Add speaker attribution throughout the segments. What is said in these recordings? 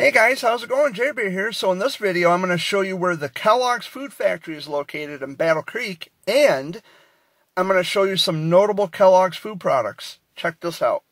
Speaker 1: Hey guys, how's it going? JB here. So in this video, I'm going to show you where the Kellogg's Food Factory is located in Battle Creek, and I'm going to show you some notable Kellogg's food products. Check this out.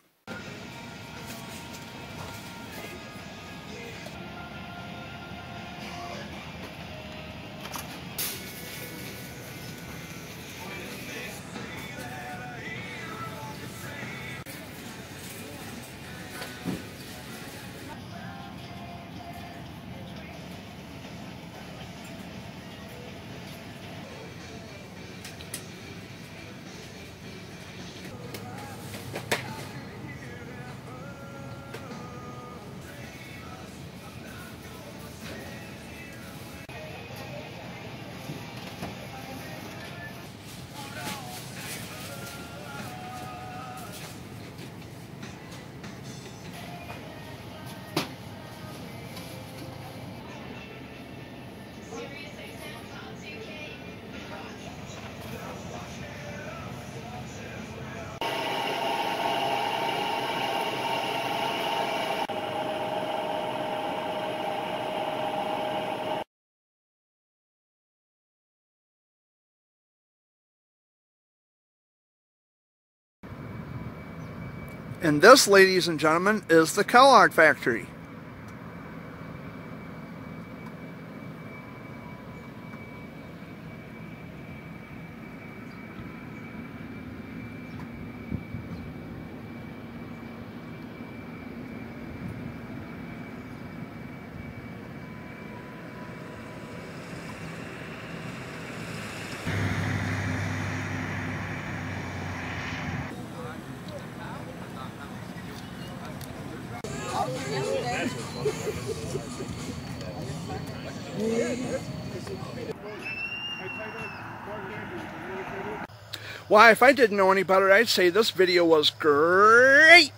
Speaker 1: And this, ladies and gentlemen, is the Kellogg factory. Why, if I didn't know any better, I'd say this video was great.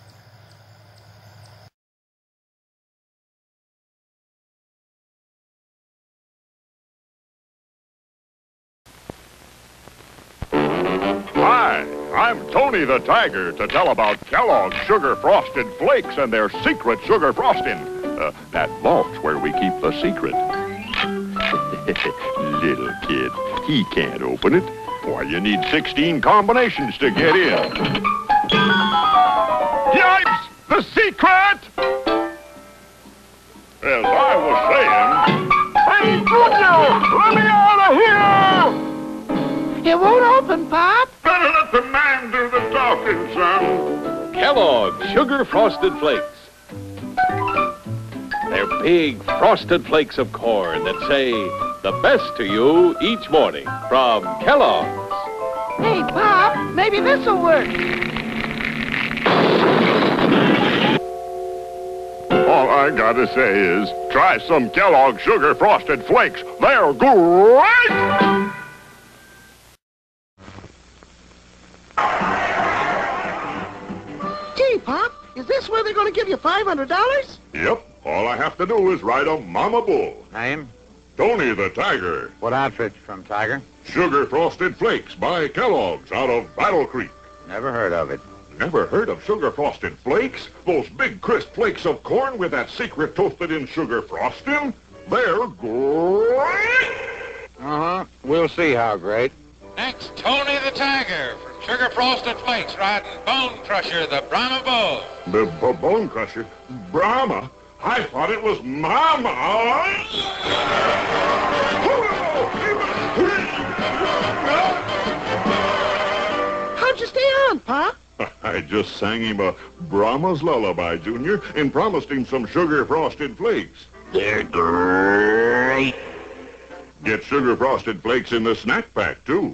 Speaker 2: Hi, I'm Tony the Tiger to tell about Kellogg's Sugar Frosted Flakes and their secret sugar frosting. Uh, that vault's where we keep the secret. Little kid, he can't open it. Why, you need 16 combinations to get in. Yipes! The secret! As I was saying... Hey, Junior! Let me out of here!
Speaker 3: It won't open, Pop.
Speaker 2: Better let the man do the talking, son.
Speaker 4: Kellogg's Sugar Frosted Flakes. They're big frosted flakes of corn that say the best to you each morning from Kellogg's.
Speaker 3: Hey, Pop, maybe this'll work.
Speaker 2: All I gotta say is, try some Kellogg's Sugar Frosted Flakes. They're great!
Speaker 3: Gee, Pop, is this where they're going to give you $500?
Speaker 2: Yep, all I have to do is ride a Mama Bull.
Speaker 5: Name?
Speaker 2: Tony the Tiger.
Speaker 5: What outfit from Tiger?
Speaker 2: Sugar Frosted Flakes by Kellogg's out of Battle Creek.
Speaker 5: Never heard of it.
Speaker 2: Never heard of Sugar Frosted Flakes? Those big crisp flakes of corn with that secret toasted in sugar frosting? They're great!
Speaker 5: Uh-huh. We'll see how great.
Speaker 6: Next, Tony the Tiger from Sugar Frosted Flakes riding Bone Crusher, the Brahma Bull.
Speaker 2: The b- Bone Crusher? Brahma? I thought it was Mama!
Speaker 3: How'd you stay on, Pop?
Speaker 2: I just sang him a Brahma's lullaby, Junior, and promised him some sugar frosted flakes.
Speaker 5: They're great.
Speaker 2: Get sugar frosted flakes in the snack pack, too.